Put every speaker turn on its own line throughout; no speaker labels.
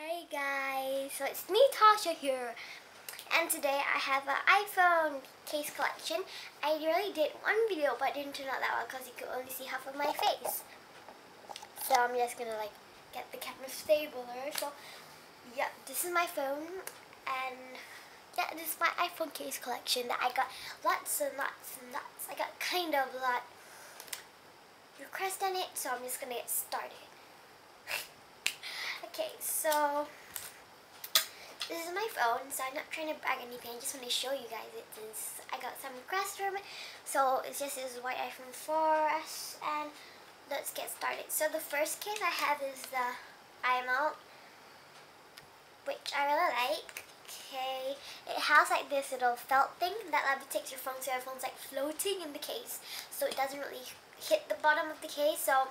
Hey guys, so it's me Tasha here and today I have an iPhone case collection. I really did one video but didn't turn out that well because you could only see half of my face. So I'm just gonna like get the camera stabler. So yeah, this is my phone and yeah, this is my iPhone case collection that I got lots and lots and lots. I got kind of a lot request on it so I'm just gonna get started. Okay, so this is my phone, so I'm not trying to brag anything. I just want to show you guys it since I got some requests from it. So it's just this white iPhone 4S, and let's get started. So the first case I have is the iMount, which I really like. Okay, it has like this little felt thing that levitates your phone, so your phone's like floating in the case, so it doesn't really hit the bottom of the case. So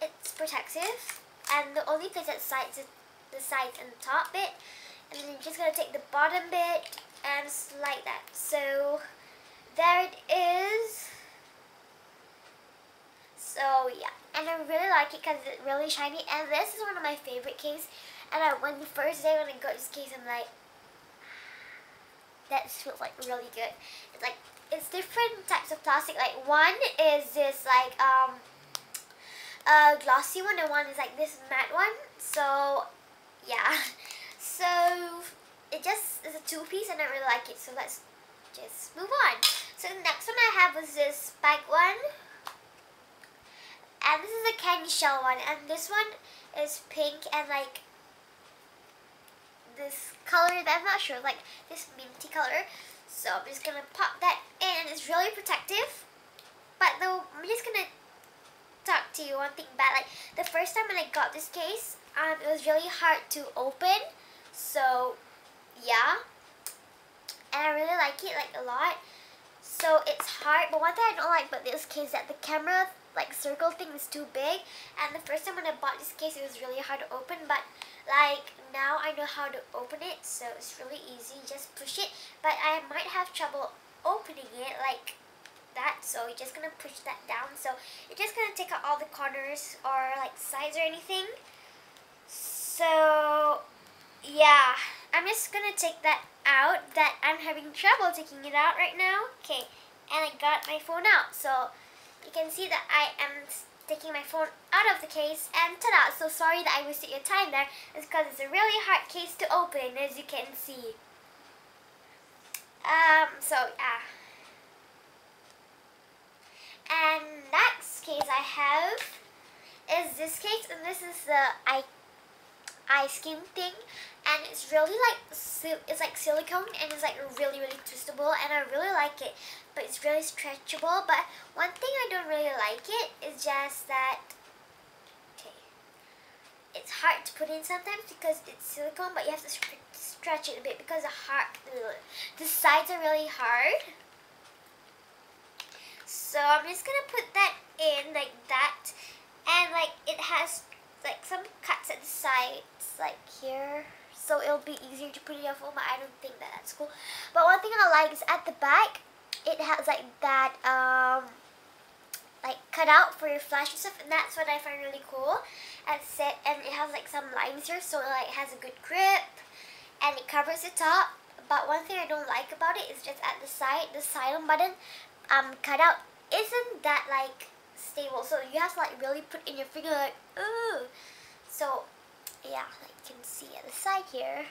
it's protective and the only place that sides is the sides and the top bit and then you're just going to take the bottom bit and slide that. So there it is. So yeah and I really like it because it's really shiny and this is one of my favorite cases and I, when the first day when I got this case I'm like that feels like really good. It's like it's different types of plastic like one is this like um a glossy one and one is like this matte one. So yeah. So it just is a two piece and I really like it. So let's just move on. So the next one I have was this Speck one. And this is a CandyShell one. And this one is pink and like this color that I'm not sure, like this minty color. So I'm just gonna pop that in. It's really protective. But though I'm just gonna to you one thing bad. Like the first time when I got this case, um, it was really hard to open. So yeah, and I really like it like a lot. So it's hard, but one thing I don't like about this case that the camera like circle thing is too big. And the first time when I bought this case, it was really hard to open. But like now I know how to open it, so it's really easy. Just push it. But I might have trouble opening it like that so you're just gonna push that down. So you're just gonna take out all the corners or like sides or anything. So yeah I'm just gonna take that out that I'm having trouble taking it out right now. Okay and I got my phone out. So you can see that I am taking my phone out of the case and ta-da so sorry that I wasted your time there. It's because it's a really hard case to open as you can see. Um so yeah and next case I have is this case, and this is the eye, iSkin thing, and it's really like, it's like silicone, and it's like really, really twistable, and I really like it, but it's really stretchable, but one thing I don't really like it is just that, okay, it's hard to put in sometimes because it's silicone, but you have to stretch it a bit because the heart, the sides are really hard, so I'm just gonna put that in like that. And like it has like some cuts at the sides like here. So it'll be easier to put it on phone, but I don't think that that's cool. But one thing I like is at the back, it has like that um like cut out for your flash and stuff and that's what I find really cool and it and it has like some lines here so it like has a good grip and it covers the top but one thing I don't like about it is just at the side the silent button um cut out isn't that like stable. So you have to like really put in your finger like ooh. So yeah like you can see at the side here.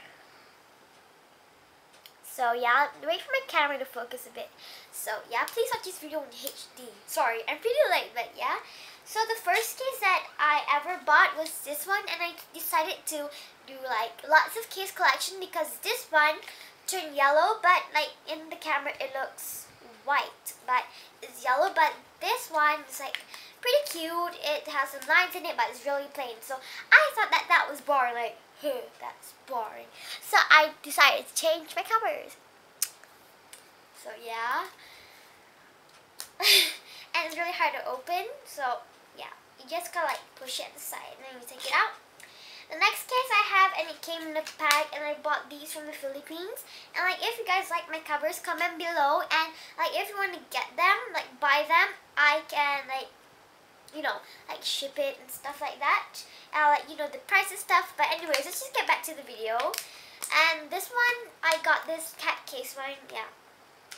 So yeah wait for my camera to focus a bit. So yeah please watch this video in HD sorry I'm pretty late but yeah. So the first case that I ever bought was this one and I decided to do like lots of case collection because this one turned yellow but like in the camera it looks white, but it's yellow. But this one is like pretty cute. It has some lines in it, but it's really plain. So I thought that that was boring. Like, huh, that's boring. So I decided to change my covers. So yeah. and it's really hard to open. So yeah, you just gotta like push it at the side and then you take it out. The next case I have, and it came in a pack, and I bought these from the Philippines. And like, if you guys like my covers, comment below. And like, if you want to get them, like buy them, I can like you know, like ship it and stuff like that. I'll let you know the price and stuff. But anyways, let's just get back to the video. And this one, I got this cat case one, yeah.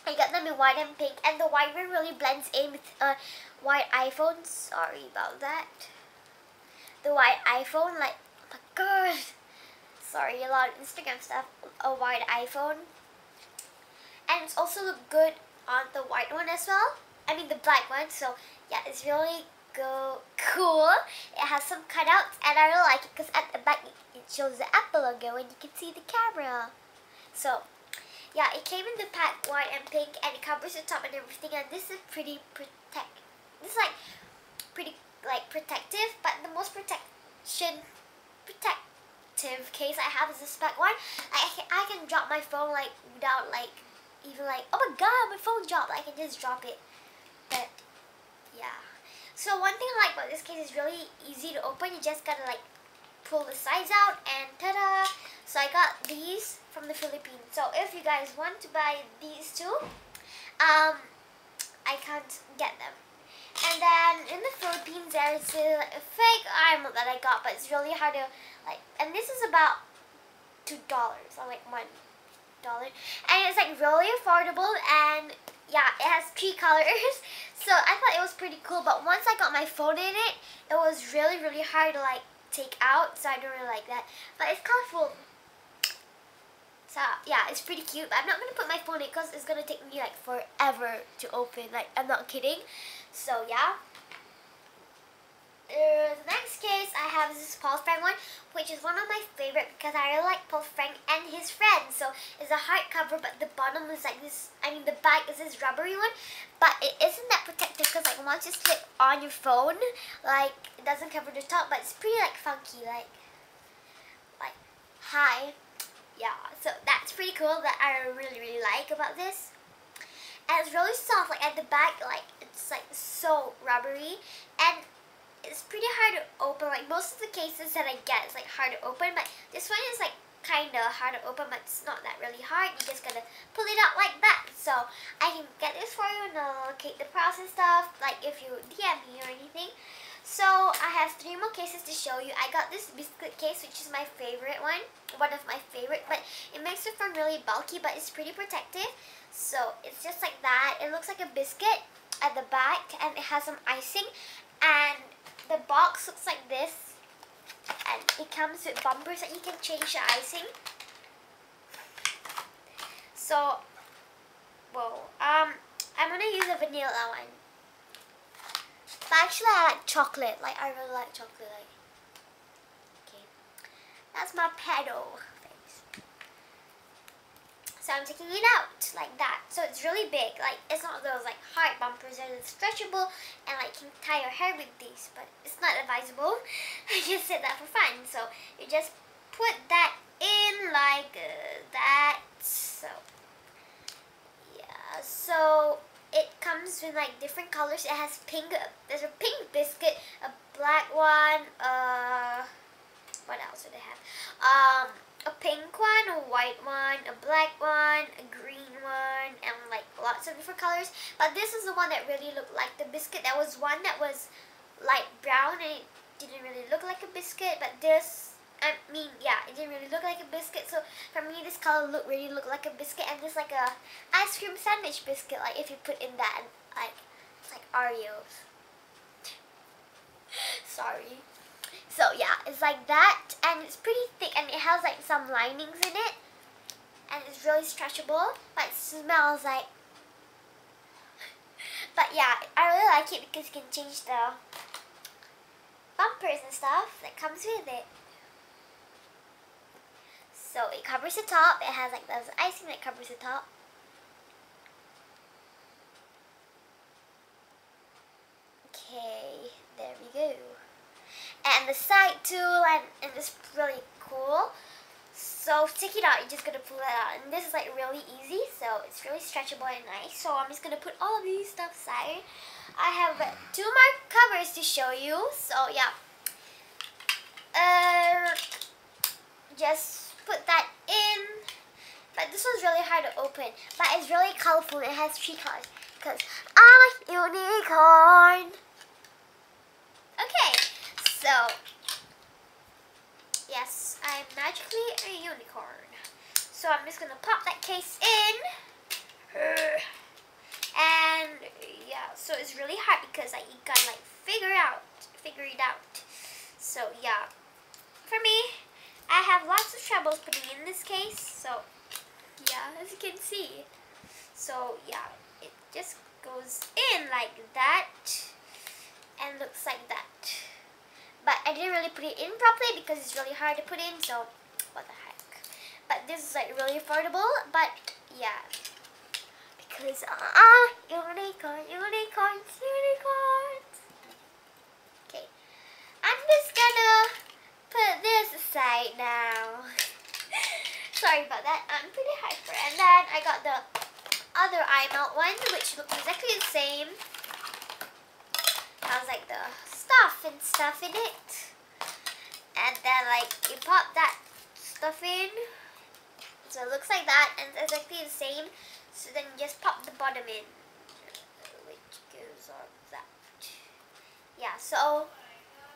I got them in white and pink, and the white one really blends in with a uh, white iPhone. Sorry about that. The white iPhone, like, god. Sorry, a lot of Instagram stuff. A white iPhone. And it's also look good on the white one as well. I mean the black one. So yeah, it's really go cool. It has some cutouts and I really like it because at the back it shows the Apple logo and you can see the camera. So yeah, it came in the pack white and pink and it covers the top and everything and this is pretty protect. This is like pretty like protective but the most protection protective case I have is this black one. I can, I can drop my phone like without like even like oh my god my phone dropped. I can just drop it. But yeah. So one thing I like about this case is really easy to open. You just gotta like pull the sides out and ta-da! So I got these from the Philippines. So if you guys want to buy these two, um, I can't get them. And then in the Philippines, there's a, fake arm that I got, but it's really hard to like. And this is about two dollars, oh, or like one dollar, and it's like really affordable. And yeah, it has three colors. So I thought it was pretty cool, but once I got my phone in it, it was really, really hard to like take out, so I don't really like that. But it's colorful. So yeah, it's pretty cute. But I'm not gonna put my phone in because it's gonna take me like forever to open. Like I'm not kidding. So yeah. Uh, the next case I have is this Paul Frank one, which is one of my favorite because I really like Paul Frank and his friends. So it's a hardcover, but the bottom is like this. I mean, the back is this rubbery one, but it isn't that protective because like once you slip on your phone, like it doesn't cover the top, but it's pretty like funky, like like hi, yeah. So that's pretty cool. That I really really like about this. And it's really soft, like at the back, like like so rubbery, and it's pretty hard to open. Like most of the cases that I get is like hard to open, but this one is like kind of hard to open, but it's not that really hard. You just gotta pull it out like that. So I can get this for you and I'll locate the process stuff, like if you DM me or anything. So I have three more cases to show you. I got this biscuit case, which is my favorite one, one of my favorite, but it makes the phone really bulky, but it's pretty protective. So it's just like that. It looks like a biscuit at the back, and it has some icing, and the box looks like this and it comes with bumpers that you can change the icing. So, well, um, I'm gonna use a vanilla one. But actually I like chocolate, like I really like chocolate. Like. Okay, that's my pedal. So I'm taking it out like that. So it's really big. Like it's not those like hard bumpers that are stretchable and like can tie your hair with these, but it's not advisable. I just said that for fun. So you just put that in like that. So yeah. So it comes with like different colors. It has pink. There's a pink biscuit, a black one. Uh, what else do they have? Um a pink one, a white one, a black one, a green one, and like lots of different colors. But this is the one that really looked like the biscuit. There was one that was light brown and it didn't really look like a biscuit, but this, I mean, yeah, it didn't really look like a biscuit. So for me, this color look really looked like a biscuit, and this like a ice cream sandwich biscuit. Like if you put in that, like it's like Oreos. Sorry. So yeah, like that and it's pretty thick and it has like some linings in it. And it's really stretchable, but it smells like... but yeah, I really like it because you can change the bumpers and stuff that comes with it. So it covers the top, it has like those icing that covers the top. Okay, there we go and the side too and, and it's really cool. So stick it out you're just gonna pull it out and this is like really easy so it's really stretchable and nice. So I'm just gonna put all of these stuff aside. I have two more covers to show you so yeah. Uh, just put that in. But this one's really hard to open but it's really colorful it has three colors because I'm a unicorn So, yes, I'm magically a unicorn. So I'm just gonna pop that case in. And yeah, so it's really hard because like you gotta like figure out, figure it out. So yeah, for me, I have lots of troubles putting in this case. So yeah, as you can see. So yeah, it just goes in like that and looks like that. But I didn't really put it in properly because it's really hard to put in, so what the heck. But this is like really affordable, but yeah. Because, ah, uh, unicorn, unicorns, unicorns. Okay, I'm just gonna put this aside now. Sorry about that, I'm pretty hyper. And then I got the other eye melt one, which looks exactly the same. Has like the stuff and stuff in it. And then like you pop that stuff in. So it looks like that and it's exactly the same. So then you just pop the bottom in. Which goes on that. Yeah, so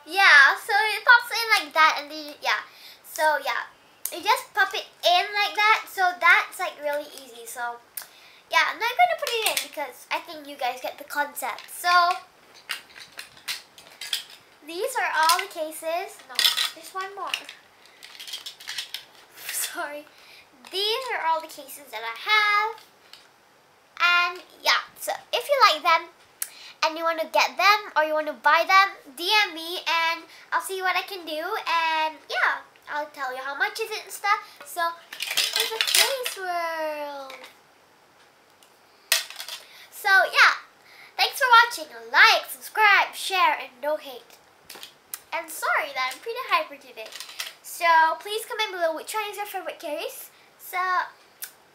yeah, so it pops in like that and then yeah. So yeah. You just pop it in like that. So that's like really easy. So yeah, I'm not to put it in because I think you guys get the concept. So these are all the cases. No, there's one more. Sorry. These are all the cases that I have. And yeah, so if you like them and you want to get them or you want to buy them, DM me and I'll see what I can do. And yeah, I'll tell you how much is it and stuff. So, it's a case world. So yeah, thanks for watching. Like, subscribe, share, and no hate. And sorry that I'm pretty hyper today. So please comment below which one is your favorite case. So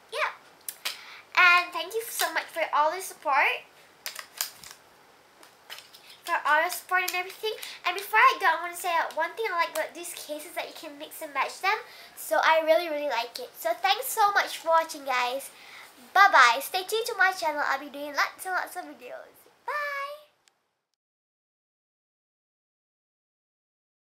yeah. And thank you so much for all the support. For all the support and everything. And before I go, I want to say one thing I like about these cases that you can mix and match them. So I really, really like it. So thanks so much for watching, guys. Bye-bye. Stay tuned to my channel. I'll be doing lots and lots of videos.